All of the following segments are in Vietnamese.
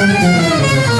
Música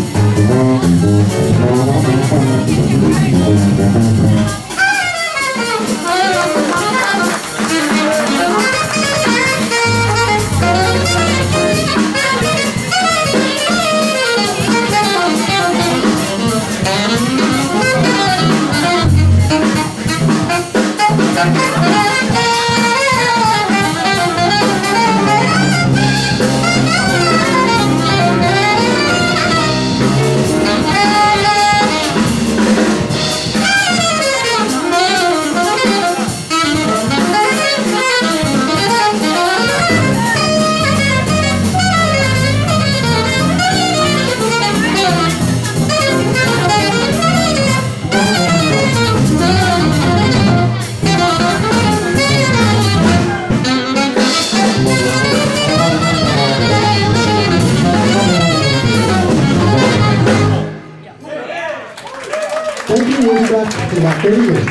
Evangelio.